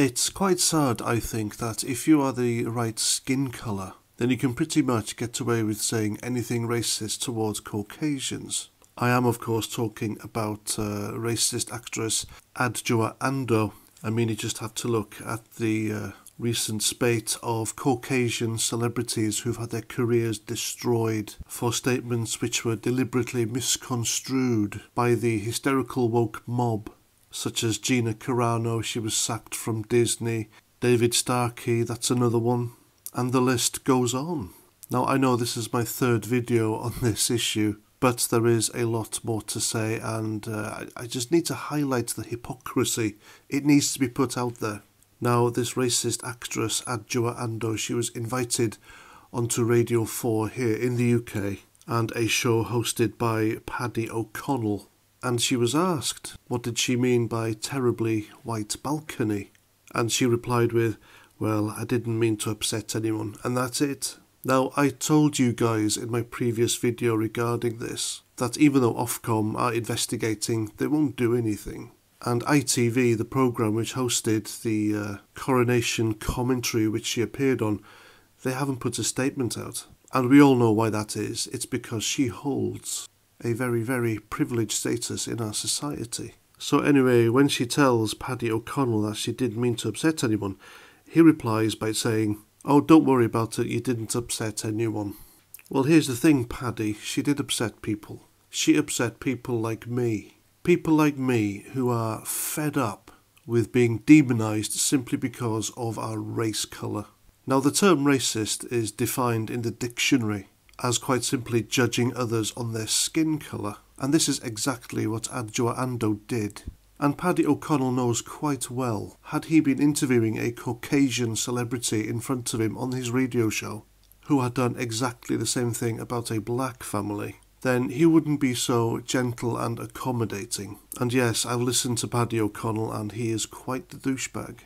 It's quite sad, I think, that if you are the right skin colour, then you can pretty much get away with saying anything racist towards Caucasians. I am, of course, talking about uh, racist actress Adjoa Andoh. I mean, you just have to look at the uh, recent spate of Caucasian celebrities who've had their careers destroyed for statements which were deliberately misconstrued by the hysterical woke mob, such as Gina Carano, she was sacked from Disney, David Starkey, that's another one, and the list goes on. Now, I know this is my third video on this issue, but there is a lot more to say, and uh, I just need to highlight the hypocrisy. It needs to be put out there. Now, this racist actress, Adjoa Andoh, she was invited onto Radio 4 here in the UK and a show hosted by Paddy O'Connell. And she was asked, what did she mean by terribly white balcony? And she replied with, well, I didn't mean to upset anyone, and that's it. Now, I told you guys in my previous video regarding this that even though Ofcom are investigating, they won't do anything. And ITV, the programme which hosted the uh, coronation commentary which she appeared on, they haven't put a statement out. And we all know why that is. It's because she holds a very, very privileged status in our society. So, anyway, when she tells Paddy O'Connell that she didn't mean to upset anyone, he replies by saying, Oh, don't worry about it, you didn't upset anyone. Well, here's the thing, Paddy, she did upset people. She upset people like me. People like me who are fed up with being demonised simply because of our race colour. Now, the term racist is defined in the dictionary as quite simply judging others on their skin colour, and this is exactly what Adjoa Andoh did. And Paddy O'Connell knows quite well, had he been interviewing a Caucasian celebrity in front of him on his radio show, who had done exactly the same thing about a black family, then he wouldn't be so gentle and accommodating. And yes, I've listened to Paddy O'Connell and he is quite the douchebag.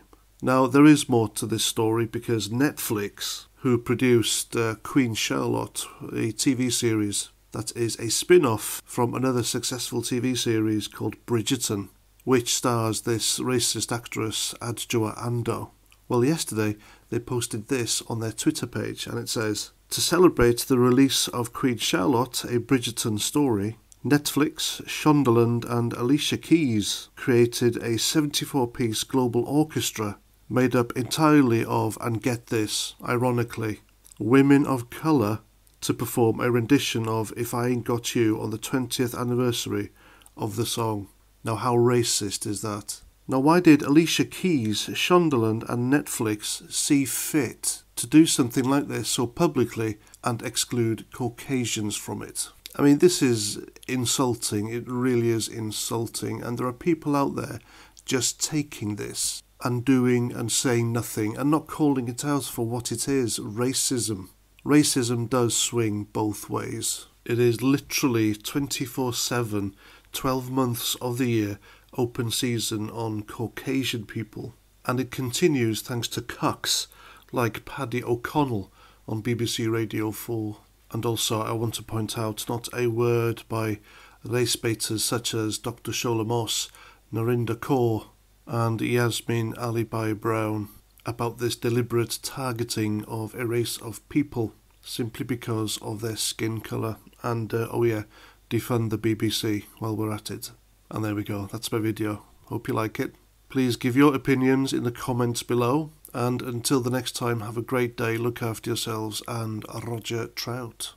Now, there is more to this story because Netflix, who produced uh, Queen Charlotte, a TV series that is a spin off from another successful TV series called Bridgerton, which stars this racist actress Adjoa Andoh. Well, yesterday they posted this on their Twitter page and it says, to celebrate the release of Queen Charlotte, a Bridgerton story, Netflix, Shondaland, and Alicia Keys created a 74 piece global orchestra made up entirely of, and get this, ironically, women of colour to perform a rendition of If I Ain't Got You on the 20th anniversary of the song. Now, how racist is that? Now, why did Alicia Keys, Shondaland, and Netflix see fit to do something like this so publicly and exclude Caucasians from it. I mean, this is insulting. It really is insulting. And there are people out there just taking this and doing and saying nothing and not calling it out for what it is racism. Racism does swing both ways. It is literally 24 7, 12 months of the year, open season on Caucasian people. And it continues thanks to cucks like Paddy O'Connell on BBC Radio 4. And also, I want to point out not a word by race baiters such as Dr. Shola Moss, Narinder Kaur, and Yasmin Alibhai-Brown about this deliberate targeting of a race of people simply because of their skin colour. And uh, oh, yeah, defund the BBC while we're at it. And there we go, that's my video. Hope you like it. Please give your opinions in the comments below. And until the next time, have a great day, look after yourselves, and Roger Trout.